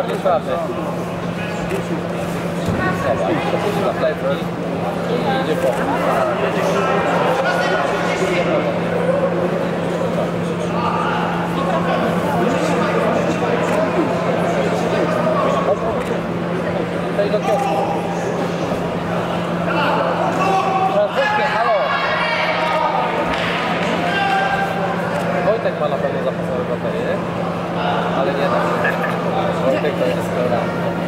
bardziej sprawny. Zobacz, przechodzi na plecki i idzie po. Tutaj do kiosku. Transakcje, halo! Wojtek ma na pewno zapasowe baterie, ale nie tak. Wojtek to jest dobra.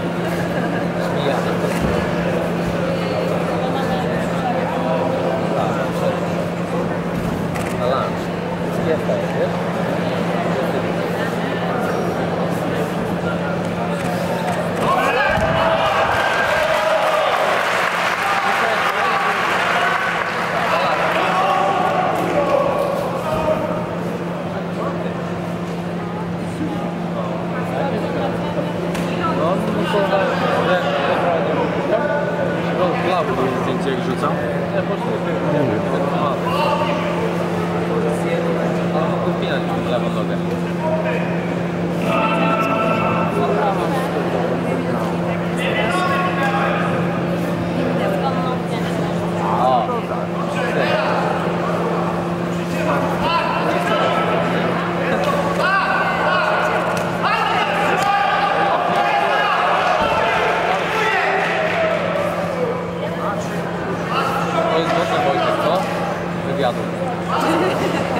Zdjęcie jak rzucam. Nie, wiem. W lewą nogę. O, other.